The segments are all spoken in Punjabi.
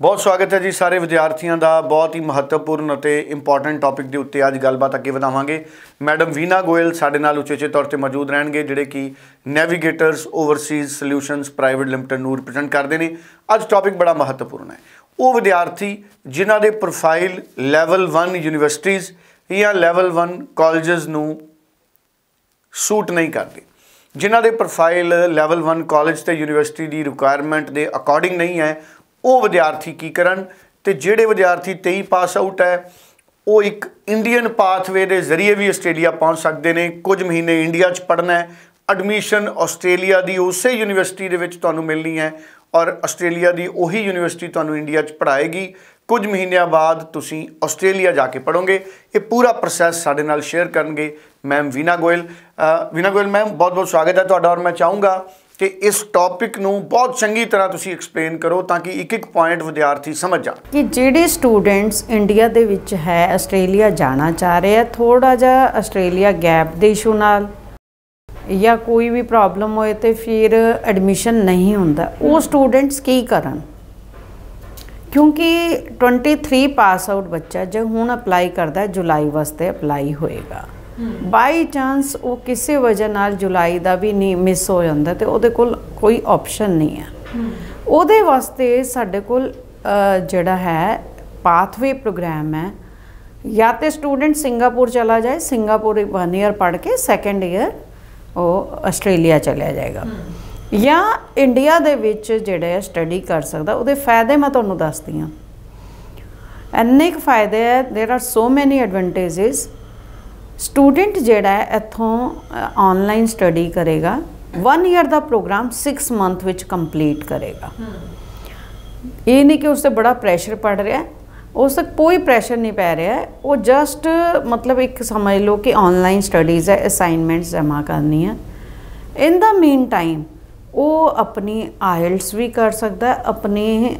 ਬਹੁਤ ਸਵਾਗਤ ਹੈ ਜੀ ਸਾਰੇ ਵਿਦਿਆਰਥੀਆਂ ਦਾ, ਬਹੁਤ ਹੀ ਮਹੱਤਵਪੂਰਨ ਅਤੇ ਇੰਪੋਰਟੈਂਟ ਟੌਪਿਕ ਦੇ ਉੱਤੇ ਅੱਜ ਗੱਲਬਾਤ ਅੱਗੇ ਵਧਾਵਾਂਗੇ। ਮੈਡਮ ਵੀਨਾ ਗੋਇਲ ਸਾਡੇ ਨਾਲ ਉਚੇਚੇ ਤੌਰ ਤੇ ਮੌਜੂਦ ਰਹਿਣਗੇ, ਜਿਹੜੇ ਕਿ Navigators Overseas Solutions Private Limited ਨੂੰ ਰਿਪਰੈਜ਼ੈਂਟ ਕਰਦੇ ਨੇ। ਅੱਜ ਟੌਪਿਕ ਬੜਾ ਮਹੱਤਵਪੂਰਨ ਹੈ। ਉਹ ਵਿਦਿਆਰਥੀ ਜਿਨ੍ਹਾਂ ਦੇ ਪ੍ਰੋਫਾਈਲ ਲੈਵਲ 1 ਯੂਨੀਵਰਸਿਟੀਆਂ ਜਾਂ ਲੈਵਲ 1 ਕਾਲਜਸ ਨੂੰ ਸੂਟ ਨਹੀਂ ਕਰਦੇ। ਜਿਨ੍ਹਾਂ ਦੇ ਪ੍ਰੋਫਾਈਲ ਲੈਵਲ 1 ਕਾਲਜ ਤੇ ਯੂਨੀਵਰਸਿਟੀ ਦੀ ਰਿਕੁਆਇਰਮੈਂਟ ਦੇ ਅਕੋਰਡਿੰਗ ਨਹੀਂ ਹੈ ਉਹ ਵਿਦਿਆਰਥੀ ਕੀ ਕਰਨ ਤੇ ਜਿਹੜੇ ਵਿਦਿਆਰਥੀ 23 ਪਾਸ ਆਊਟ ਹੈ, ਉਹ ਇੱਕ ਇੰਡੀਅਨ ਪਾਥਵੇ ਦੇ ਜ਼ਰੀਏ ਵੀ ਆਸਟ੍ਰੇਲੀਆ ਪਹੁੰਚ ਸਕਦੇ ਨੇ। ਕੁਝ ਮਹੀਨੇ ਇੰਡੀਆ 'ਚ ਪੜ੍ਹਨਾ ਹੈ। ਐਡਮਿਸ਼ਨ ਆਸਟ੍ਰੇਲੀਆ ਦੀ ਉਸੇ ਯੂਨੀਵਰਸਿਟੀ ਦੇ ਵਿੱਚ ਤੁਹਾਨੂੰ ਮਿਲਣੀ ਹੈ ਔਰ ਆਸਟ੍ਰੇਲੀਆ ਦੀ ਉਹੀ ਯੂਨੀਵਰਸਿਟੀ ਤੁਹਾਨੂੰ ਇੰਡੀਆ 'ਚ ਪੜ੍ਹਾਏਗੀ। ਕੁਝ ਮਹੀਨਿਆਂ ਬਾਅਦ ਤੁਸੀਂ ਆਸਟ੍ਰੇਲੀਆ ਜਾ ਕੇ ਪੜੋਗੇ ਇਹ ਪੂਰਾ ਪ੍ਰੋਸੈਸ ਸਾਡੇ ਨਾਲ ਸ਼ੇਅਰ ਕਰਨਗੇ। ਮੈਮ ਵੀਨਾ ਗੋਇਲ ਵੀਨਾ ਗੋਇਲ ਮੈਮ ਬਹੁਤ ਬਹੁਤ ਸਵਾਗਤ ਹੈ ਤੁਹਾਡਾ ਔਰ ਮੈਂ ਚਾਹੂੰਗਾ ਕਿ ਇਸ ਟੌਪਿਕ ਨੂੰ ਬਹੁਤ ਚੰਗੀ ਤਰ੍ਹਾਂ ਤੁਸੀਂ ਐਕਸਪਲੇਨ ਕਰੋ ਤਾਂ ਕਿ ਇੱਕ ਇੱਕ ਪੁਆਇੰਟ ਵਿਦਿਆਰਥੀ ਸਮਝ ਜਾਣ। ਕਿ ਜਿਹੜੇ ਸਟੂਡੈਂਟਸ ਇੰਡੀਆ ਦੇ ਵਿੱਚ ਹੈ, ਆਸਟ੍ਰੇਲੀਆ ਜਾਣਾ ਚਾਹ ਰਹੇ ਆ ਥੋੜਾ ਜਿਹਾ ਆਸਟ੍ਰੇਲੀਆ ਗੈਪ ਦੇ ਇਸ਼ੂ ਨਾਲ ਜਾਂ ਕੋਈ ਵੀ ਪ੍ਰੋਬਲਮ ਹੋਏ ਤੇ ਫਿਰ ਐਡਮਿਸ਼ਨ ਨਹੀਂ ਹੁੰਦਾ। ਉਹ ਸਟੂਡੈਂਟਸ ਕੀ ਕਰਨ? ਕਿਉਂਕਿ 23 ਪਾਸ ਆਊਟ ਬੱਚਾ ਜੇ ਹੁਣ ਅਪਲਾਈ ਕਰਦਾ, ਜੁਲਾਈ ਵਾਸਤੇ ਅਪਲਾਈ ਹੋਏਗਾ। ਬਾਈ ਚਾਂਸ ਉਹ ਕਿਸੇ ਵਜ੍ਹਾ ਨਾਲ ਜੁਲਾਈ ਦਾ ਵੀ ਨਹੀਂ ਮਿਸ ਹੋ ਜਾਂਦਾ ਤੇ ਉਹਦੇ ਕੋਲ ਕੋਈ ਆਪਸ਼ਨ ਨਹੀਂ ਹੈ। ਉਹਦੇ ਵਾਸਤੇ ਸਾਡੇ ਕੋਲ ਜਿਹੜਾ ਹੈ ਪਾਥਵੇ ਪ੍ਰੋਗਰਾਮ ਹੈ। ਜਾਂ ਤੇ ਸਟੂਡੈਂਟ ਸਿੰਗਾਪੁਰ ਚਲਾ ਜਾਏ, ਸਿੰਗਾਪੁਰ 1 ਈਅਰ ਪੜ੍ਹ ਕੇ ਸੈਕੰਡ ਈਅਰ ਉਹ ਆਸਟ੍ਰੇਲੀਆ ਚਲਿਆ ਜਾਏਗਾ। ਜਾਂ ਇੰਡੀਆ ਦੇ ਵਿੱਚ ਜਿਹੜਾ ਸਟੱਡੀ ਕਰ ਸਕਦਾ, ਉਹਦੇ ਫਾਇਦੇ ਮੈਂ ਤੁਹਾਨੂੰ ਦੱਸਦੀ ਹਾਂ। ਇੰਨੇ ਕੁ ਫਾਇਦੇ ਹੈ there are so many advantages student ਜਿਹੜਾ ਹੈ ਇੱਥੋਂ ਆਨਲਾਈਨ ਸਟੱਡੀ ਕਰੇਗਾ। 1 ਇਅਰ ਦਾ ਪ੍ਰੋਗਰਾਮ 6 ਮੰਥ ਵਿੱਚ ਕੰਪਲੀਟ ਕਰੇਗਾ। ਇਹ ਨਹੀਂ ਕਿ ਉਸ ਤੇ ਬੜਾ ਪ੍ਰੈਸ਼ਰ ਪੜ ਰਿਹਾ ਉਸ ਤੱਕ ਕੋਈ ਪ੍ਰੈਸ਼ਰ ਨਹੀਂ ਪੈ ਰਿਹਾ। ਉਹ ਜਸਟ ਮਤਲਬ ਇੱਕ ਸਮਝ ਲਓ ਕਿ ਆਨਲਾਈਨ ਸਟੱਡੀਜ਼ ਹੈ ਅਸਾਈਨਮੈਂਟਸ ਜਮ੍ਹਾਂ ਕਰਨੀ ਹੈ ਇਨ ਦਾ ਮੀਨ ਟਾਈਮ ਉਹ ਆਪਣੀ ਆਇਲਟਸ ਵੀ ਕਰ ਸਕਦਾ ਆਪਣੇ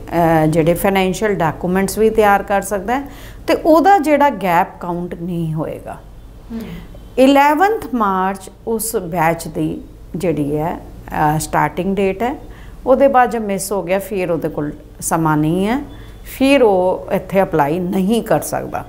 ਜਿਹੜੇ ਫਾਈਨੈਂਸ਼ੀਅਲ ਡਾਕੂਮੈਂਟਸ ਵੀ ਤਿਆਰ ਕਰ ਸਕਦਾ ਤੇ ਉਹਦਾ ਜਿਹੜਾ ਗੈਪ ਕਾਊਂਟ ਨਹੀਂ ਹੋਏਗਾ। 11th ਮਾਰਚ ਉਸ ਬੈਚ ਦੀ ਜਿਹੜੀ ਹੈ ਸਟਾਰਟਿੰਗ ਡੇਟ ਹੈ ਉਹਦੇ ਬਾਅਦ ਜੇ ਮਿਸ ਹੋ ਗਿਆ ਫਿਰ ਉਹਦੇ ਕੋਲ ਸਮਾਂ ਨਹੀਂ ਹੈ ਫਿਰ ਉਹ ਇੱਥੇ ਅਪਲਾਈ ਨਹੀਂ ਕਰ ਸਕਦਾ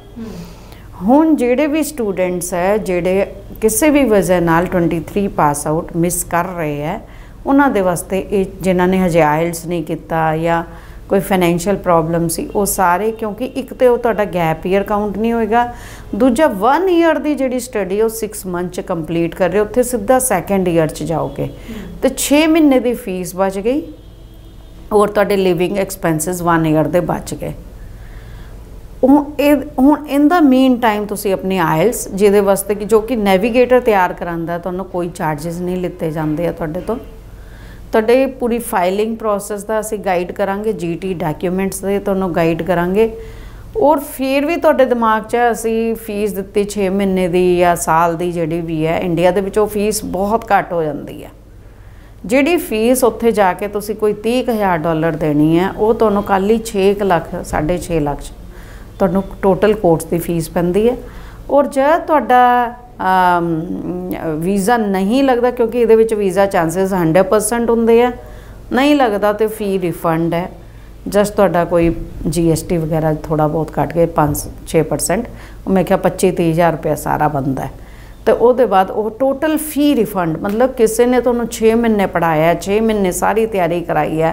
ਹੁਣ ਜਿਹੜੇ ਵੀ ਸਟੂਡੈਂਟਸ ਹੈ ਜਿਹੜੇ ਕਿਸੇ ਵੀ ਵਜ੍ਹਾ ਨਾਲ 23 ਪਾਸ ਆਊਟ ਮਿਸ ਕਰ ਰਹੇ ਹੈ ਉਹਨਾਂ ਦੇ ਵਾਸਤੇ ਇਹ ਜਿਨ੍ਹਾਂ ਨੇ ਹਜੇ ਆਇਲਸ ਨਹੀਂ ਕੀਤਾ ਜਾਂ ਕੋਈ ਫਾਈਨੈਂਸ਼ੀਅਲ ਪ੍ਰੋਬਲਮ ਸੀ, ਉਹ ਸਾਰੇ ਕਿਉਂਕਿ ਇੱਕ ਤੇ ਉਹ ਤੁਹਾਡਾ ਗੈਪ ਈਅਰ ਕਾਊਂਟ ਨਹੀਂ ਹੋਏਗਾ, ਦੂਜਾ 1 ਈਅਰ ਦੀ ਜਿਹੜੀ ਸਟੱਡੀ ਉਹ 6 ਮੰਥ ਚ ਕੰਪਲੀਟ ਕਰ ਰਹੇ ਉੱਥੇ ਸਿੱਧਾ ਸੈਕੰਡ ਈਅਰ ਚ ਜਾਓਗੇ। ਤੇ 6 ਮਹੀਨੇ ਦੀ ਫੀਸ ਬਚ ਗਈ ਔਰ ਤੁਹਾਡੇ ਲਿਵਿੰਗ ਐਕਸਪੈਂਸਸ 1 ਈਅਰ ਦੇ ਬਚ ਗਏ। ਉਹ ਇਹ, ਹੁਣ ਇਹਦਾ ਮੇਨ ਟਾਈਮ ਤੁਸੀਂ ਆਪਣੀ ਆਇਲਸ ਜਿਹਦੇ ਵਾਸਤੇ ਕਿ ਜੋ ਕਿ ਨੈਵੀਗੇਟਰ ਤਿਆਰ ਕਰਾਂਦਾ ਤੁਹਾਨੂੰ ਕੋਈ ਚਾਰजेस ਨਹੀਂ ਲਿੱਤੇ ਜਾਂਦੇ ਆ ਤੁਹਾਡੇ ਤੋਂ। ਤੁਹਾਡੇ ਪੂਰੀ ਫਾਈਲਿੰਗ ਪ੍ਰੋਸੈਸ ਦਾ ਅਸੀਂ ਗਾਈਡ ਕਰਾਂਗੇ ਜੀਟੀ ਡਾਕੂਮੈਂਟਸ ਦੇ ਤੁਹਾਨੂੰ ਗਾਈਡ ਕਰਾਂਗੇ। ਔਰ ਫਿਰ ਵੀ ਤੁਹਾਡੇ ਦਿਮਾਗ 'ਚ ਅਸੀਂ ਫੀਸ ਦਿੱਤੀ 6 ਮਹੀਨੇ ਦੀ ਜਾਂ ਸਾਲ ਦੀ ਜਿਹੜੀ ਵੀ ਹੈ ਇੰਡੀਆ ਦੇ ਵਿੱਚ ਉਹ ਫੀਸ ਬਹੁਤ ਘੱਟ ਹੋ ਜਾਂਦੀ ਹੈ। ਜਿਹੜੀ ਫੀਸ ਉੱਥੇ ਜਾ ਕੇ ਤੁਸੀਂ ਕੋਈ 30000 ਡਾਲਰ ਦੇਣੀ ਹੈ, ਉਹ ਤੁਹਾਨੂੰ ਕੱਲ੍ਹ ਹੀ 6 ਲੱਖ 6.5 ਲੱਖ 'ਚ ਤੁਹਾਨੂੰ ਟੋਟਲ ਕੋਰਸ ਦੀ ਫੀਸ ਪੈਂਦੀ ਹੈ। ਔਰ ਜਦ ਤੁਹਾਡਾ ਵੀਜ਼ਾ ਨਹੀਂ ਲੱਗਦਾ ਕਿਉਂਕਿ ਇਹਦੇ ਵਿੱਚ ਵੀਜ਼ਾ ਚਾਂਸਸ 100% ਹੁੰਦੇ ਆ। ਨਹੀਂ ਲੱਗਦਾ ਤੇ ਫੀ ਰਿਫੰਡ ਹੈ। ਜਸਟ ਤੁਹਾਡਾ ਕੋਈ ਜੀਐਸਟੀ ਵਗੈਰਾ ਥੋੜਾ ਬਹੁਤ ਕੱਟ ਕੇ 5-6% ਉਹ ਮੈਂ ਕਿਹਾ 25-30000 ਰੁਪਏ ਸਾਰਾ ਬੰਦਾ ਹੈ। ਤੇ ਉਹਦੇ ਬਾਅਦ ਉਹ ਟੋਟਲ ਫੀ ਰਿਫੰਡ ਮਤਲਬ ਕਿਸੇ ਨੇ ਤੁਹਾਨੂੰ 6 ਮਹੀਨੇ ਪੜਾਇਆ 6 ਮਹੀਨੇ ਸਾਰੀ ਤਿਆਰੀ ਕਰਾਈ ਹੈ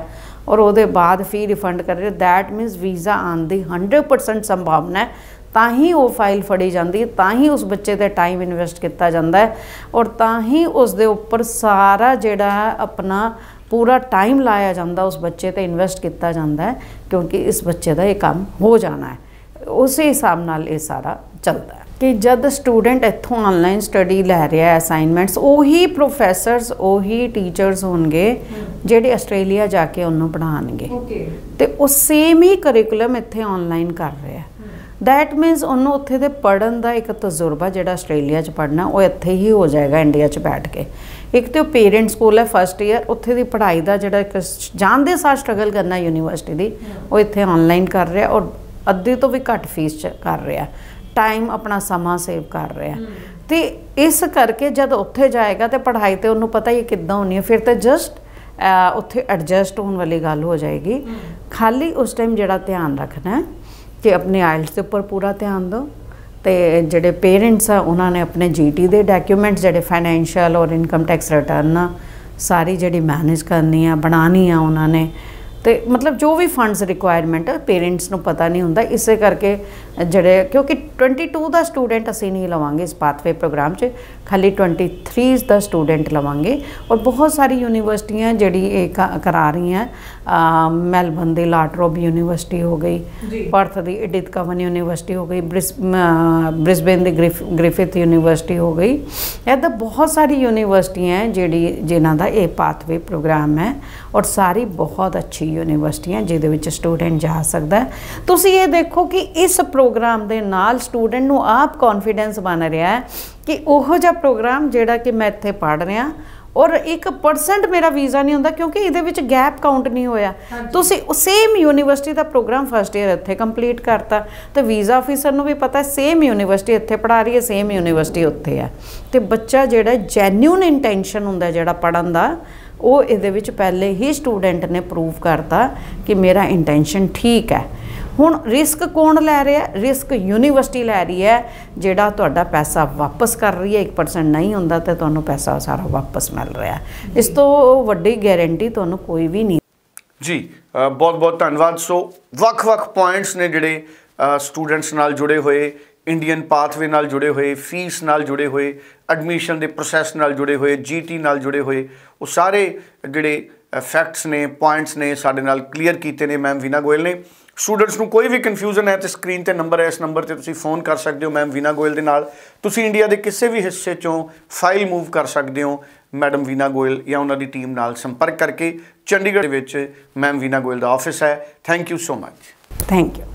ਔਰ ਉਹਦੇ ਬਾਅਦ ਫੀ ਰਿਫੰਡ ਕਰ ਰਹੇ ਦੈਟ ਮੀਨਸ ਵੀਜ਼ਾ ਆਉਣ ਦੀ 100% ਸੰਭਾਵਨਾ ਹੈ। ਤਾਂ ਹੀ ਉਹ ਫਾਈਲ ਫੜੀ ਜਾਂਦੀ ਹੈ ਤਾਂ ਹੀ ਉਸ ਬੱਚੇ ਤੇ ਟਾਈਮ ਇਨਵੈਸਟ ਕੀਤਾ ਜਾਂਦਾ ਹੈ ਔਰ ਤਾਂ ਹੀ ਉਸ ਦੇ ਉੱਪਰ ਸਾਰਾ ਜਿਹੜਾ ਆਪਣਾ ਪੂਰਾ ਟਾਈਮ ਲਾਇਆ ਜਾਂਦਾ ਉਸ ਬੱਚੇ ਤੇ ਇਨਵੈਸਟ ਕੀਤਾ ਜਾਂਦਾ ਹੈ ਕਿਉਂਕਿ ਇਸ ਬੱਚੇ ਦਾ ਇਹ ਕੰਮ ਹੋ ਜਾਣਾ ਹੈ। ਉਸੇ ਹਿਸਾਬ ਨਾਲ ਇਹ ਸਾਰਾ ਚੱਲਦਾ ਹੈ। ਕਿ ਜਦ ਸਟੂਡੈਂਟ ਇੱਥੋਂ ਆਨਲਾਈਨ ਸਟੱਡੀ ਲੈ ਰਿਹਾ ਹੈ ਅਸਾਈਨਮੈਂਟਸ ਉਹੀ ਪ੍ਰੋਫੈਸਰਸ ਉਹੀ ਟੀਚਰਸ ਹੋਣਗੇ ਜਿਹੜੇ ਆਸਟ੍ਰੇਲੀਆ ਜਾ ਕੇ ਉਹਨੂੰ ਪੜ੍ਹਾਉਣਗੇ। ਓਕੇ ਤੇ ਉਹ ਸੇਮ ਹੀ ਕਰਿਕੂਲਮ ਇੱਥੇ ਆਨਲਾਈਨ ਕਰ ਰਿਹਾ ਦੈਟ ਮੀਨਸ ਉਹਨੂੰ ਉੱਥੇ ਦੇ ਪੜਨ ਦਾ ਇੱਕ ਤਜਰਬਾ ਜਿਹੜਾ ਆਸਟ੍ਰੇਲੀਆ 'ਚ ਪੜਨਾ ਉਹ ਇੱਥੇ ਹੀ ਹੋ ਜਾਏਗਾ ਇੰਡੀਆ 'ਚ ਬੈਠ ਕੇ। ਇੱਕ ਤੇ ਉਹ ਪੇਰੈਂਟ ਸਕੂਲ ਹੈ ਫਸਟ ਈਅਰ ਉੱਥੇ ਦੀ ਪੜ੍ਹਾਈ ਦਾ ਜਿਹੜਾ ਇੱਕ ਜਾਣਦੇ ਸਾਰ ਸਟਰਗਲ ਕਰਨਾ ਯੂਨੀਵਰਸਿਟੀ ਦੀ ਉਹ ਇੱਥੇ ਆਨਲਾਈਨ ਕਰ ਰਿਹਾ ਔਰ ਅੱਧੀ ਤੋਂ ਵੀ ਘੱਟ ਫੀਸ 'ਚ ਕਰ ਰਿਹਾ। ਟਾਈਮ ਆਪਣਾ ਸਮਾਂ ਸੇਵ ਕਰ ਰਿਹਾ। ਤੇ ਇਸ ਕਰਕੇ ਜਦ ਉੱਥੇ ਜਾਏਗਾ ਤੇ ਪੜ੍ਹਾਈ ਤੇ ਉਹਨੂੰ ਪਤਾ ਹੀ ਕਿੱਦਾਂ ਹੋਣੀ ਹੈ ਫਿਰ ਤਾਂ ਜਸਟ ਉੱਥੇ ਐਡਜਸਟ ਹੋਣ ਵਾਲੀ ਗੱਲ ਹੋ ਜਾਏਗੀ। ਖਾਲੀ ਉਸ ਟਾਈਮ ਜਿਹੜਾ ਧਿਆਨ ਰੱਖਣਾ ਹੈ ਕਿ ਆਪਣੇ ਆਇਲਸ ਦੇ ਉੱਪਰ ਪੂਰਾ ਧਿਆਨ ਦਿਓ। ਤੇ ਜਿਹੜੇ ਪੇਰੈਂਟਸ ਆ, ਉਹਨਾਂ ਨੇ ਆਪਣੇ ਜੀਟੀ ਦੇ ਡਾਕੂਮੈਂਟਸ ਜਿਹੜੇ ਫਾਈਨੈਂਸ਼ੀਅਲ ਔਰ ਇਨਕਮ ਟੈਕਸ ਰਿਟਰਨ ਆ, ਸਾਰੀ ਜਿਹੜੀ ਮੈਨੇਜ ਕਰਨੀ ਆ, ਬਣਾਉਣੀ ਆ ਉਹਨਾਂ ਨੇ। ਤੇ ਮਤਲਬ ਜੋ ਵੀ ਫੰਡਸ ਰਿਕੁਆਇਰਮੈਂਟ ਪੇਰੈਂਟਸ ਨੂੰ ਪਤਾ ਨਹੀਂ ਹੁੰਦਾ। ਇਸੇ ਕਰਕੇ ਜਿਹੜੇ ਕਿਉਂਕਿ 22 ਦਾ ਸਟੂਡੈਂਟ ਅਸੀਂ ਨਹੀਂ ਲਵਾਂਗੇ ਇਸ ਪਾਥਵੇ ਪ੍ਰੋਗਰਾਮ 'ਚ। ਖਾਲੀ 23 ਦਾ ਸਟੂਡੈਂਟ ਲਵਾਂਗੇ। ਔਰ ਬਹੁਤ ਸਾਰੀ ਯੂਨੀਵਰਸਿਟੀਆਂ ਜਿਹੜੀ ਇਹ ਕਰਾ ਰਹੀਆਂ। ਮੈਲਬਨ ਦੀ ਲਾਟਰੋਬ ਯੂਨੀਵਰਸਿਟੀ ਹੋ ਗਈ ਪਰਥ ਦੀ ਐਡਿਥ ਕਵਨ ਯੂਨੀਵਰਸਿਟੀ ਹੋ ਗਈ ਬ੍ਰਿਸਬੇਨ ਦੀ ਗ੍ਰਿਫ ਗ੍ਰਿਫਿਥ ਯੂਨੀਵਰਸਿਟੀ ਹੋ ਗਈ। ਇੱਦਾਂ ਬਹੁਤ ਸਾਰੀ ਯੂਨੀਵਰਸਿਟੀਆਂ ਜਿਹੜੀ ਜਿਨ੍ਹਾਂ ਦਾ ਇਹ ਪਾਥਵੇ ਪ੍ਰੋਗਰਾਮ ਹੈ। ਔਰ ਸਾਰੀ ਬਹੁਤ ਅੱਛੀ ਯੂਨੀਵਰਸਿਟੀਆਂ ਜਿਹਦੇ ਵਿੱਚ ਸਟੂਡੈਂਟ ਜਾ ਸਕਦਾ ਤੁਸੀਂ ਇਹ ਦੇਖੋ ਕਿ ਇਸ ਪ੍ਰੋਗਰਾਮ ਦੇ ਨਾਲ ਸਟੂਡੈਂਟ ਨੂੰ ਆਪ ਕੌਨਫੀਡੈਂਸ ਬਣ ਰਿਹਾ ਹੈ ਕਿ ਉਹੋ ਜਿਹਾ ਪ੍ਰੋਗਰਾਮ ਜਿਹੜਾ ਕਿ ਮੈਂ ਇੱਥੇ ਪੜ੍ਹ ਰਿਹਾ ਔਰ 1% ਮੇਰਾ ਵੀਜ਼ਾ ਨਹੀਂ ਹੁੰਦਾ ਕਿਉਂਕਿ ਇਹਦੇ ਵਿੱਚ ਗੈਪ ਕਾਊਂਟ ਨਹੀਂ ਹੋਇਆ। ਤੁਸੀਂ ਸੇਮ ਯੂਨੀਵਰਸਿਟੀ ਦਾ ਪ੍ਰੋਗਰਾਮ ਫਸਟ ਇਅਰ ਇੱਥੇ ਕੰਪਲੀਟ ਕਰਤਾ ਤੇ ਵੀਜ਼ਾ ਆਫੀਸਰ ਨੂੰ ਵੀ ਪਤਾ ਸੇਮ ਯੂਨੀਵਰਸਿਟੀ ਇੱਥੇ ਪੜ੍ਹਾ ਰਹੀ ਹੈ ਸੇਮ ਯੂਨੀਵਰਸਿਟੀ ਉੱਥੇ ਹੈ। ਤੇ ਬੱਚਾ ਜਿਹੜਾ ਜੈਨੂਇਨ ਇੰਟੈਂਸ਼ਨ ਹੁੰਦਾ ਜਿਹੜਾ ਪੜਨ ਦਾ ਉਹ ਇਹਦੇ ਵਿੱਚ ਪਹਿਲੇ ਹੀ ਸਟੂਡੈਂਟ ਨੇ ਪ੍ਰੂਵ ਕਰਤਾ ਕਿ ਮੇਰਾ ਇੰਟੈਂਸ਼ਨ ਠੀਕ ਹੈ। ਹੁਣ ਰਿਸਕ ਕੌਣ ਲੈ ਰਿਹਾ? ਰਿਸਕ ਯੂਨੀਵਰਸਿਟੀ ਲੈ ਰਹੀ ਹੈ ਜਿਹੜਾ ਤੁਹਾਡਾ ਪੈਸਾ ਵਾਪਸ ਕਰ ਰਹੀ ਹੈ 1% ਨਹੀਂ ਹੁੰਦਾ ਤੇ ਤੁਹਾਨੂੰ ਪੈਸਾ ਸਾਰਾ ਵਾਪਸ ਮਿਲ ਰਿਹਾ ਇਸ ਤੋਂ ਵੱਡੀ ਗਾਰੰਟੀ ਤੁਹਾਨੂੰ ਕੋਈ ਵੀ ਨਹੀਂ। ਜੀ ਬਹੁਤ ਬਹੁਤ ਧੰਨਵਾਦ। ਸੋ ਵੱਖ-ਵੱਖ ਪੁਆਇੰਟਸ ਨੇ ਜਿਹੜੇ ਸਟੂਡੈਂਟਸ ਨਾਲ ਜੁੜੇ ਹੋਏ ਇੰਡੀਅਨ ਪਾਥਵੇ ਨਾਲ ਜੁੜੇ ਹੋਏ ਫੀਸ ਨਾਲ ਜੁੜੇ ਹੋਏ ਐਡਮਿਸ਼ਨ ਦੇ ਪ੍ਰੋਸੈਸ ਨਾਲ ਜੁੜੇ ਹੋਏ ਜੀਟੀ ਨਾਲ ਜੁੜੇ ਹੋਏ ਉਹ ਸਾਰੇ ਜਿਹੜੇ ਫੈਕਟਸ ਨੇ ਪੁਆਇੰਟਸ ਨੇ ਸਾਡੇ ਨਾਲ ਕਲੀਅਰ ਕੀਤੇ ਨੇ ਮੈਮ ਵੀਨਾ ਗੋਇਲ ਨੇ। ਸਟੂਡੈਂਟਸ ਨੂੰ ਕੋਈ ਵੀ ਕਨਫਿਊਜ਼ਨ ਹੈ ਤੇ ਸਕਰੀਨ ਤੇ ਨੰਬਰ ਹੈ, ਇਸ ਨੰਬਰ ਤੇ ਤੁਸੀਂ ਫੋਨ ਕਰ ਸਕਦੇ ਹੋ ਮੈਮ ਵੀਨਾ ਗੋਇਲ ਦੇ ਨਾਲ। ਤੁਸੀਂ ਇੰਡੀਆ ਦੇ ਕਿਸੇ ਵੀ ਹਿੱਸੇ ਚੋਂ ਫਾਈਲ ਮੂਵ ਕਰ ਸਕਦੇ ਹੋ ਮੈਡਮ ਵੀਨਾ ਗੋਇਲ ਜਾਂ ਉਹਨਾਂ ਦੀ ਟੀਮ ਨਾਲ ਸੰਪਰਕ ਕਰਕੇ। ਚੰਡੀਗੜ੍ਹ ਦੇ ਵਿੱਚ ਮੈਮ ਵੀਨਾ ਗੋਇਲ ਦਾ ਆਫਿਸ ਹੈ। Thank you so much thank you